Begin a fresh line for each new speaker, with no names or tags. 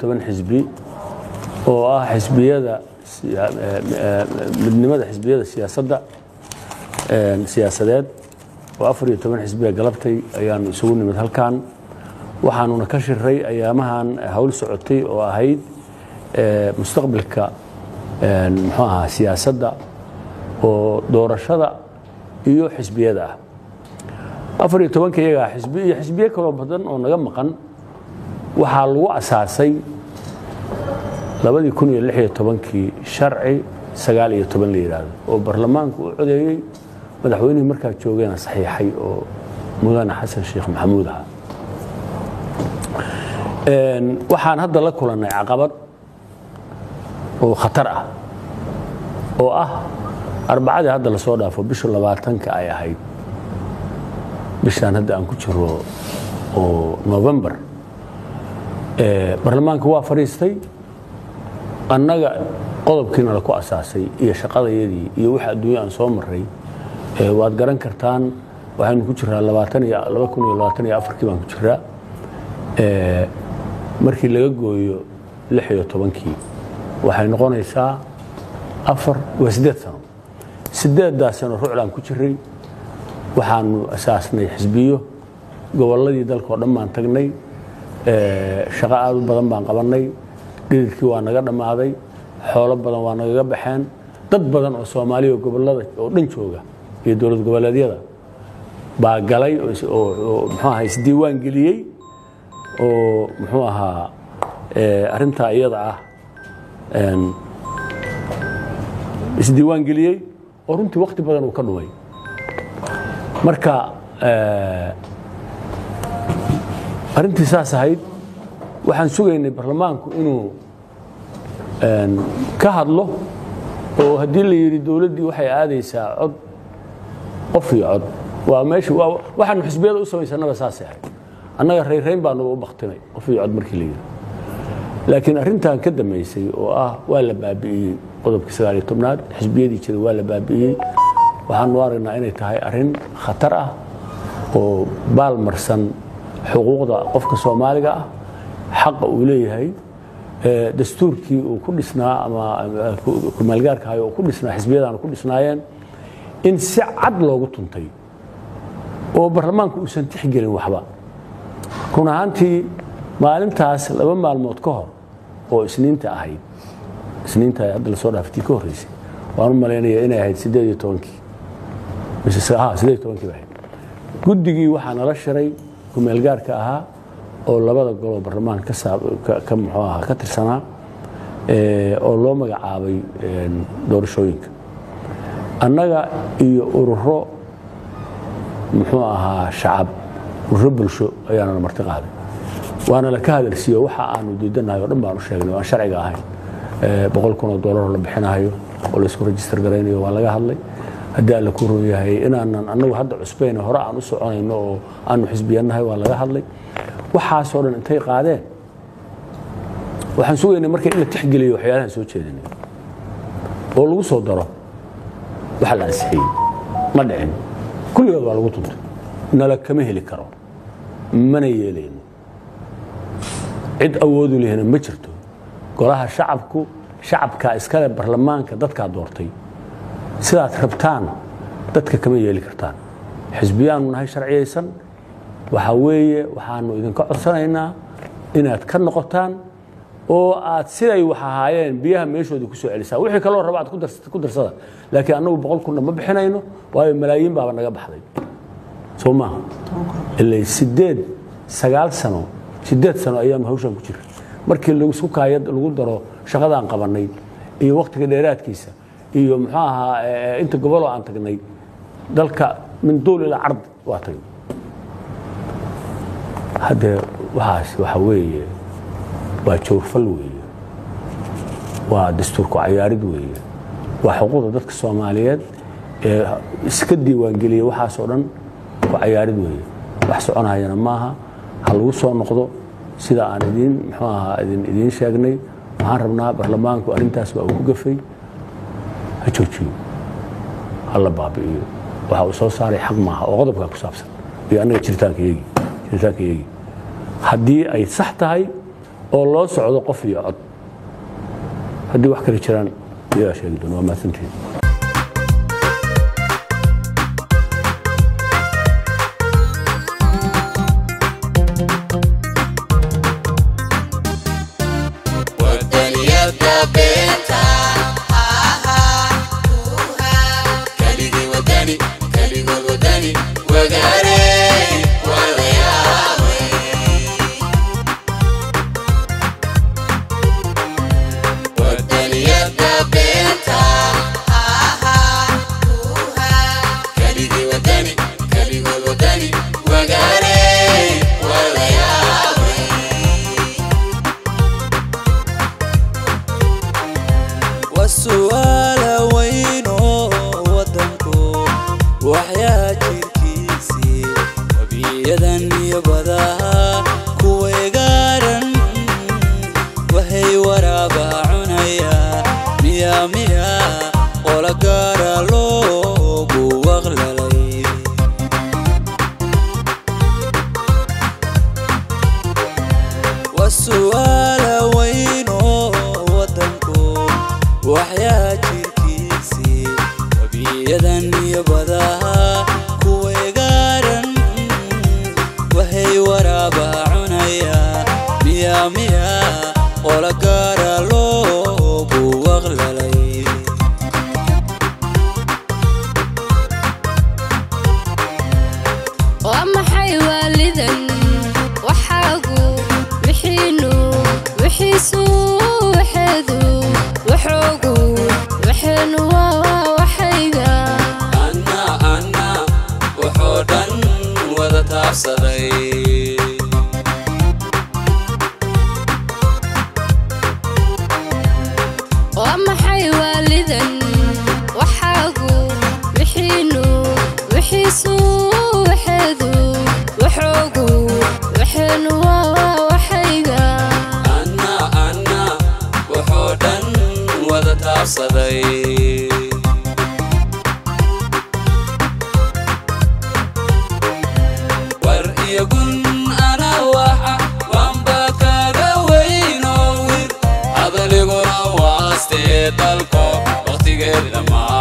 toban xisbi oo ah xisbiyada midnimada xisbiyada siyaasadda siyaasadeed. Oo afar iyo toban xisbiga galabtay ayaanu isugu nimid halkan waxaanuna ka shiray ayaamahan hawl socotay oo ahayd mustaqbalka muxuu ahaa siyaasadda oo doorashada iyo xisbiyada ah. Afar iyo tobanka iyagaa xisbi iyo xisbiyo kaloo badan oo naga maqan waxaa lagu asaasay iyo toban la yidhaahdo oo baarlamaanku uu codeeyey madaxweynihii markaa joogayna saxiixay oo mudane xasan sheekh maxamuud aha waxaan hadda la kulannay caqabad oo khatar ah oo ah arbacadii hadda la soo dhaafo bisha labaatanka ay ahayd. Bishaan hadda aan ku jiro oo novembar baarlamaanka waa fadhiistay annaga qodobkiina laku asaasay iyo shaqadayadii iyo wix adduunya aan soo maray waad garan kartaan waxaynu ku jiraa ku markii laga gooyo iyo tobankii waxay noqonaysaa afar waa siddeed sano. Siddeeddaa sano ruclaan ku jiray waxaanu asaasnay xisbiyo gobolladii dalka oo dhan baan tagnay shaqo aad u badan baan qabannay. Dhididkii waa naga dhammaaday. Xoolo badan waa nagaga baxeen. Dad badan oo soomaaliya gobollada oo dhan jooga iyo dowlad goboleedyada baa galay oo muxuu ahaa isdiiwaan geliyey oo muxuu ahaa arrintaa iyada ah isdiiwaan geliyey oo runtii wakhti badan uu ka dhumay. Marka arrintii saas ahayd waxaan sugaynay baarlamaanku inuu ka hadlo oo haddii la yidhi dowladdii waxay aadaysaa cod qof cod. Waa meesha waxaanu xisbiyada u samaysanaba saasay ahayd. Annaga rayrayn baanu u baktinay qof cod markii la yidhi. Laakiin arrintan ka dambaysay oo ah waa la baabi'iyey qodobkii sagaal iyo tobnaad xisbiyadii jiray waa la baabi'iyey. Waxaanu aragnaa inay tahay arrin khatar ah oo baalmarsan xuquuqda qofka soomaaliga ah xaqa uu leeyahay dastuurkii uu ku dhisnaa ama kumaalgaarkahay oo ku dhisnaa xisbiyadan ku dhisnaayeen in si cad loogu tuntay oo baarlamaanku uusan tixgelin waxba. Run ahaantii maalintaas laba maalmood ka hor oo isniinta ahayd isniinta hadda la soo dhaafatii ka horreysay waan u malaynaya inay ahayd siddeed iyo tobankii. Siddeed iyo tobankii ba ahayd. Guddigii waxaa nala shiray kumeelgaarka ahaa oo labada goloo baarlamaan ka tirsanaa oo loo magacaabay doorashooyinka. Annaga iyo ururo muxuu ahaa shacab ururo bulsho ayaanala marti qaaday. Waana la ka hadalsiiyo waxa aanu diidanahay o dhan baan u sheegnay aan sharciga ahayn. Boqol kun oo doolaroo la bixinayo oo laysku rajistar garaynayo waa laga hadlay haddii alla ku ron yahay inaanan annagu hadda cusbayna hore aan u soconayno oo aanu xisbiyannahay waa laga hadlay. Waxaasoo dhan intay qaadeen. Waxaan sugaynay marka in la tixgeliyo waxyaalahan soo jeedinay. Oo lagu soo daro. Waxa la ansixiyey. Ma dhicin. Kulligood waa lagu tuntay. Nala kama heli karo. Mana yeelayno cid awoodu lehna ma jirto. Golaha shacabku shacabkaa iskale baarlamaanka dadkaa doortay sidaad rabtaan dadka kama yeeli kartaan. Xisbiyaanu nahay sharciyaysan. Waxaa weeye waxaanu idinka codsanaynaa inaad ka noqotaan oo aad siday wax ahaayeen biyaha meeshoodii ku soo celisaan wixii kaloo raba aad ku darsada. Laakiin annagu boqol kunna ma bixinayno waayo malaayiin baaba naga baxday. Soo maaha ilay sideed sagaal sano sideed sano ayaanu hawshan ku jira markii la isku lagu daro shaqadaan qabannay iyo wakhtiga dheeraadkiisa iyo muxuu ahaa inta goboloo aan tagnay dalka min duul ilaa card waa tagay. Haddee waxaas waxa weeye waa jawrfal weeye waa dastuurku cayaarid weeye waa xuquuqda dadka soomaaliyeed ee iska diiwaangeliyey waxaasoo dhan waa cayaarid weeye. Wax soconayana maaha ha lagu soo noqdo sida aan idiin muxuu ahaa idin idiin sheegnay waxaan rabnaa baarlamaanku arrintaas waa uu ku gafay ha joojiyo ha la baabi'iyo. Waxa uu soo saaray xaq maaha oo qodobkaa ku saabsan. Iyo annaga jiritaanka yegi jiritaanka yegi. Haddii ay sax tahay oo loo socdo qof iyo cod. Haddii wax kale jiraan iyagaa sheegi doona waa mahadsantihin
wadaniyada
waa wabiyadan iyo badaha kuweegaaran waxay waraaba cunaya miya miya qola gaara wada taabsaday
waa maxay waalidan waxaagu wixiinu wixiisu waxeedu waxoogu waxeenu waa waxayga
anna anna wuxuu dhan wada taabsaday dalko wakhtigeed dhammaado